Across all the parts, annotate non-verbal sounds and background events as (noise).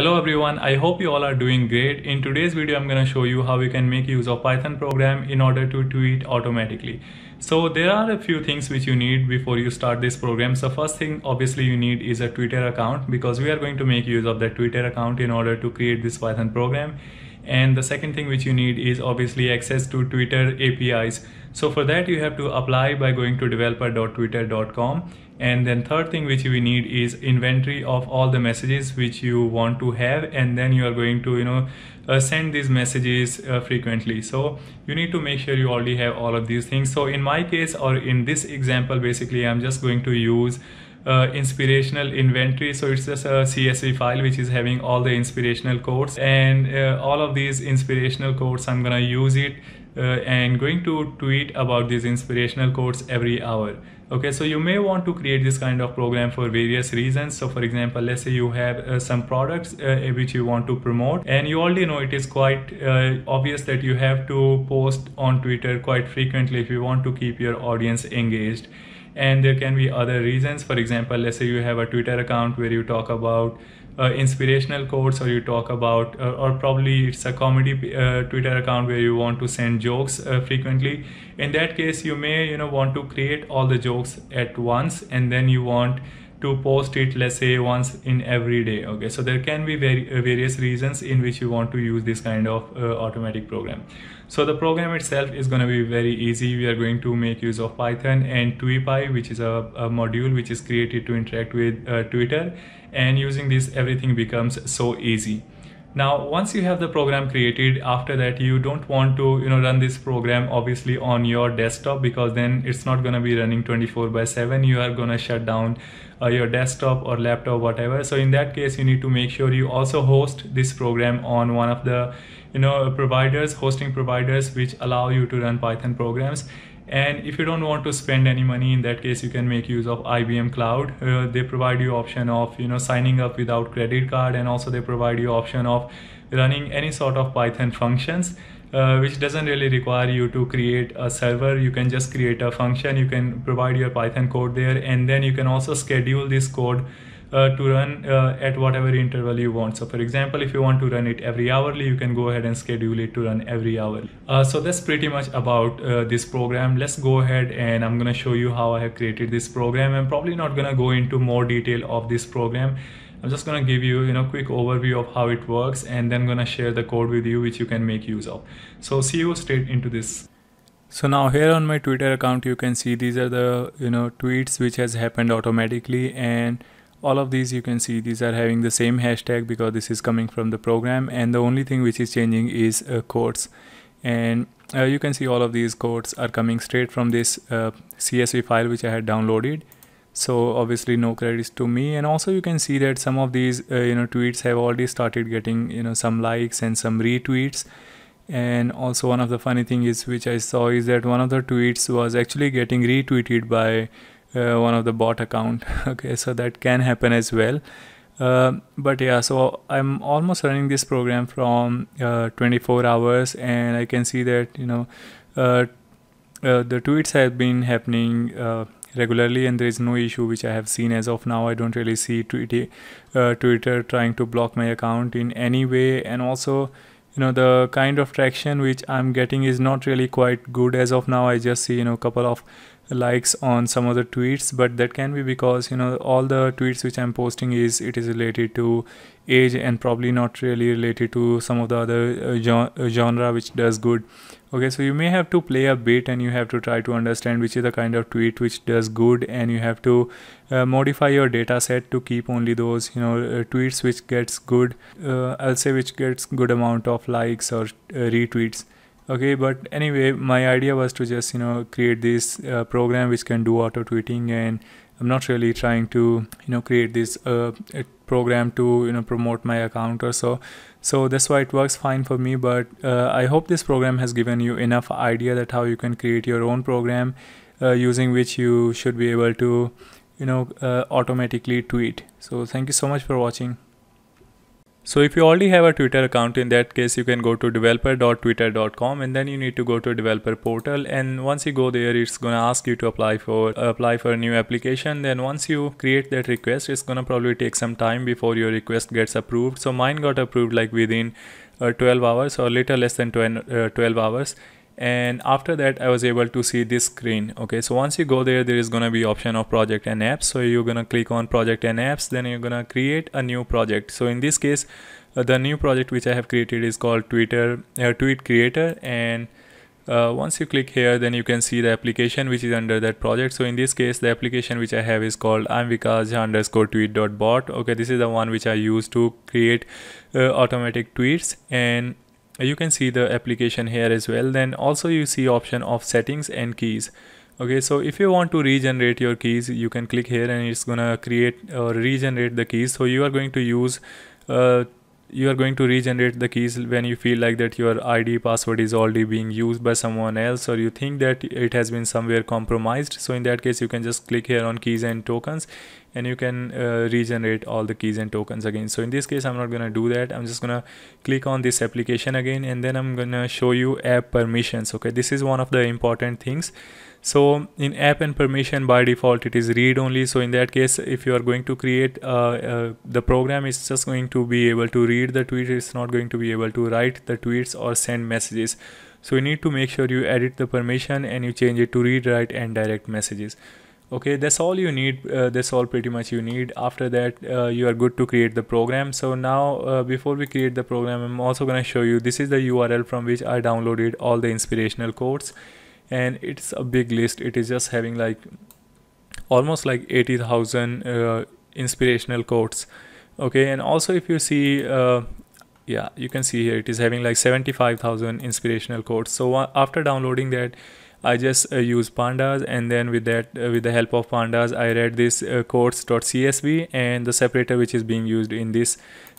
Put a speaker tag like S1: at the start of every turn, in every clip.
S1: Hello everyone, I hope you all are doing great. In today's video, I'm going to show you how you can make use of Python program in order to tweet automatically. So there are a few things which you need before you start this program. So first thing obviously you need is a Twitter account because we are going to make use of that Twitter account in order to create this Python program. And the second thing which you need is obviously access to Twitter APIs. So for that you have to apply by going to developer.twitter.com and then third thing which we need is inventory of all the messages which you want to have and then you are going to you know uh, send these messages uh, frequently. So you need to make sure you already have all of these things. So in my case or in this example basically i'm just going to use uh, inspirational inventory. So it's just a csv file which is having all the inspirational quotes and uh, all of these inspirational quotes i'm gonna use it uh, and going to tweet about these inspirational quotes every hour okay so you may want to create this kind of program for various reasons. So for example let's say you have uh, some products uh, which you want to promote and you already know it is quite uh, obvious that you have to post on twitter quite frequently if you want to keep your audience engaged. And there can be other reasons. For example let's say you have a twitter account where you talk about uh, inspirational quotes or you talk about uh, or probably it's a comedy uh, twitter account where you want to send jokes uh, frequently. In that case you may you know want to create all the jokes at once and then you want to post it let's say once in every day okay? So there can be very uh, various reasons in which you want to use this kind of uh, automatic program. So the program itself is going to be very easy. We are going to make use of python and tweepy which is a, a module which is created to interact with uh, twitter. And using this everything becomes so easy now once you have the program created after that you don't want to you know run this program obviously on your desktop because then it's not going to be running 24 by 7 you are going to shut down uh, your desktop or laptop whatever. So in that case you need to make sure you also host this program on one of the you know providers hosting providers which allow you to run python programs and if you don't want to spend any money in that case you can make use of IBM cloud. Uh, they provide you option of you know signing up without credit card and also they provide you option of running any sort of python functions uh, which doesn't really require you to create a server. You can just create a function. You can provide your python code there and then you can also schedule this code uh, to run uh, at whatever interval you want. So for example, if you want to run it every hourly, you can go ahead and schedule it to run every hour. Uh, so that's pretty much about uh, this program. Let's go ahead and I'm gonna show you how I have created this program. I'm probably not gonna go into more detail of this program. I'm just gonna give you you know quick overview of how it works and then gonna share the code with you which you can make use of. So see you straight into this. So now here on my Twitter account you can see these are the you know tweets which has happened automatically and all of these you can see these are having the same hashtag because this is coming from the program. And the only thing which is changing is uh, quotes and uh, you can see all of these quotes are coming straight from this uh, csv file which i had downloaded. So obviously no credits to me. And also you can see that some of these uh, you know tweets have already started getting you know some likes and some retweets. And also one of the funny thing is which i saw is that one of the tweets was actually getting retweeted by uh, one of the bot account. (laughs) Okay so that can happen as well. Uh, but yeah so i'm almost running this program from uh, 24 hours and i can see that you know uh, uh, the tweets have been happening uh, regularly and there is no issue which i have seen as of now. I don't really see twitter, twitter trying to block my account in any way. And also you know the kind of traction which i'm getting is not really quite good as of now. I just see you know a couple of likes on some of the tweets but that can be because you know all the tweets which i'm posting is it is related to age and probably not really related to some of the other uh, uh, genre which does good. Okay so you may have to play a bit and you have to try to understand which is the kind of tweet which does good and you have to uh, modify your data set to keep only those you know uh, tweets which gets good uh, i'll say which gets good amount of likes or uh, retweets okay but anyway my idea was to just you know create this uh, program which can do auto tweeting and i'm not really trying to you know create this uh, program to you know promote my account or so. So that's why it works fine for me but uh, i hope this program has given you enough idea that how you can create your own program uh, using which you should be able to you know uh, automatically tweet. So thank you so much for watching So if you already have a Twitter account, in that case, you can go to developer.twitter.com and then you need to go to developer portal. And once you go there, it's going to ask you to apply for apply for a new application. Then once you create that request, it's going to probably take some time before your request gets approved. So mine got approved like within uh, 12 hours or little less than 12, uh, 12 hours and after that i was able to see this screen okay? So once you go there there is going to be option of project and apps. So you're going to click on project and apps then you're going to create a new project. So in this case uh, the new project which i have created is called twitter uh, tweet creator. And uh, once you click here then you can see the application which is under that project. So in this case the application which i have is called i'm underscore tweet dot bot. Okay this is the one which i use to create uh, automatic tweets. And you can see the application here as well. Then also you see option of settings and keys. Okay so if you want to regenerate your keys you can click here and it's gonna create or regenerate the keys. So you are going to use uh, you are going to regenerate the keys when you feel like that your id password is already being used by someone else or you think that it has been somewhere compromised. So in that case you can just click here on keys and tokens and you can uh, regenerate all the keys and tokens again. So in this case i'm not gonna do that. I'm just gonna click on this application again and then i'm gonna show you app permissions okay? This is one of the important things so in app and permission by default it is read only. So in that case if you are going to create uh, uh, the program is just going to be able to read the tweet. It's not going to be able to write the tweets or send messages. So you need to make sure you edit the permission and you change it to read write and direct messages. Okay that's all you need uh, that's all pretty much you need. After that uh, you are good to create the program. So now uh, before we create the program i'm also going to show you this is the url from which i downloaded all the inspirational quotes and it's a big list. It is just having like almost like 80,000 uh, inspirational quotes. Okay and also if you see uh, yeah you can see here it is having like 75,000 inspirational quotes. So uh, after downloading that I just uh, use pandas and then with that uh, with the help of pandas I read this uh, quotes.csv and the separator which is being used in this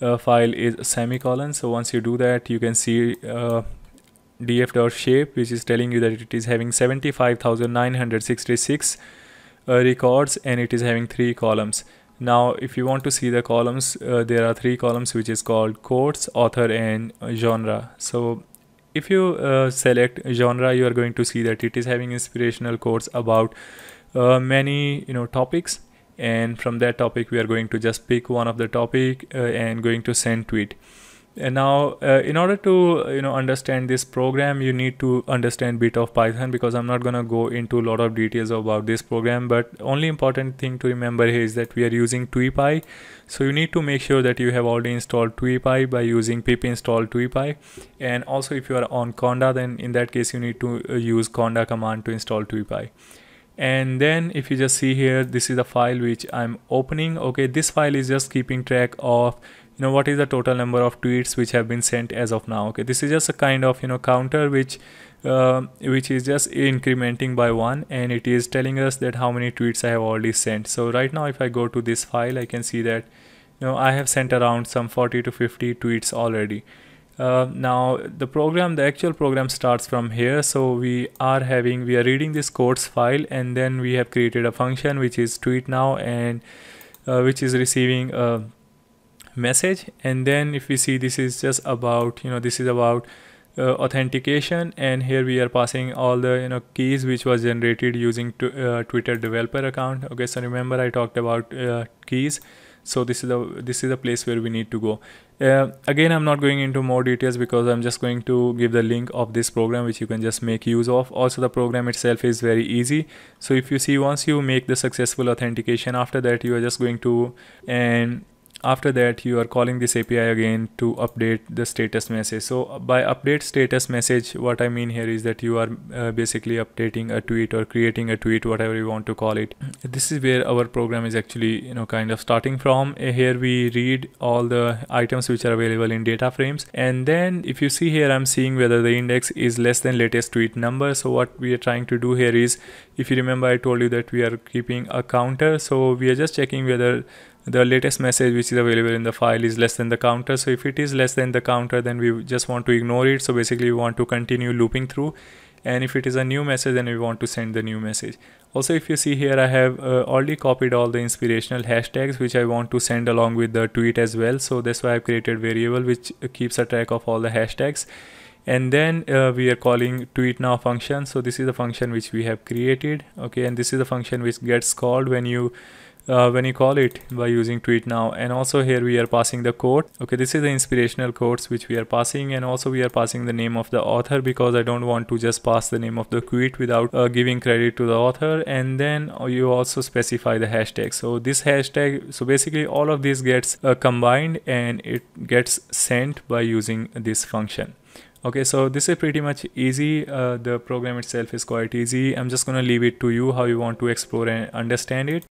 S1: uh, file is semicolon. So once you do that you can see uh, df.shape which is telling you that it is having 75,966 uh, records and it is having three columns. Now if you want to see the columns uh, there are three columns which is called quotes author and genre. So if you uh, select genre you are going to see that it is having inspirational quotes about uh, many you know topics. And from that topic we are going to just pick one of the topic uh, and going to send tweet and now uh, in order to you know understand this program you need to understand bit of python because i'm not to go into a lot of details about this program but only important thing to remember here is that we are using tweepy. So you need to make sure that you have already installed tweepy by using pip install tweepy. And also if you are on conda then in that case you need to uh, use conda command to install tweepy. And then if you just see here this is the file which i'm opening. Okay this file is just keeping track of you know what is the total number of tweets which have been sent as of now? Okay this is just a kind of you know counter which uh, which is just incrementing by one and it is telling us that how many tweets I have already sent. So right now if I go to this file I can see that you know I have sent around some 40 to 50 tweets already. Uh, now the program the actual program starts from here. So we are having we are reading this quotes file and then we have created a function which is tweet now and uh, which is receiving a message and then if we see this is just about you know this is about uh, authentication and here we are passing all the you know keys which was generated using uh, twitter developer account. Okay so remember i talked about uh, keys. So this is the this is the place where we need to go. Uh, again i'm not going into more details because i'm just going to give the link of this program which you can just make use of. Also the program itself is very easy. So if you see once you make the successful authentication after that you are just going to and after that you are calling this api again to update the status message. So by update status message what i mean here is that you are uh, basically updating a tweet or creating a tweet whatever you want to call it. This is where our program is actually you know kind of starting from. Uh, here we read all the items which are available in data frames. And then if you see here i'm seeing whether the index is less than latest tweet number. So what we are trying to do here is if you remember i told you that we are keeping a counter. So we are just checking whether the latest message which is available in the file is less than the counter. So if it is less than the counter then we just want to ignore it. So basically we want to continue looping through. And if it is a new message then we want to send the new message. Also if you see here I have uh, already copied all the inspirational hashtags which I want to send along with the tweet as well. So that's why I've created variable which keeps a track of all the hashtags. And then uh, we are calling tweet now function. So this is the function which we have created. Okay and this is the function which gets called when you uh, when you call it by using tweet now. And also here we are passing the quote okay this is the inspirational quotes which we are passing. And also we are passing the name of the author because I don't want to just pass the name of the tweet without uh, giving credit to the author. And then you also specify the hashtag. So this hashtag so basically all of this gets uh, combined and it gets sent by using this function. Okay so this is pretty much easy. Uh, the program itself is quite easy. I'm just going to leave it to you how you want to explore and understand it